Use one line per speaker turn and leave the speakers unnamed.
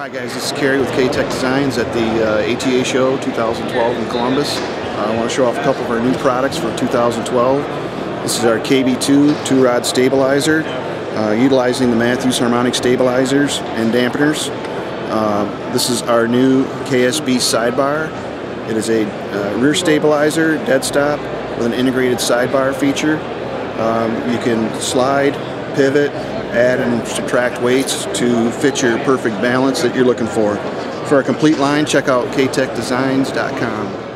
Hi guys, this is Kerry with K-Tech Designs at the uh, ATA Show 2012 in Columbus. Uh, I want to show off a couple of our new products for 2012. This is our KB2 two-rod stabilizer, uh, utilizing the Mathews harmonic stabilizers and dampeners. Uh, this is our new KSB sidebar. It is a uh, rear stabilizer, dead stop, with an integrated sidebar feature. Um, you can slide, pivot, add and subtract weights to fit your perfect balance that you're looking for. For a complete line, check out ktechdesigns.com.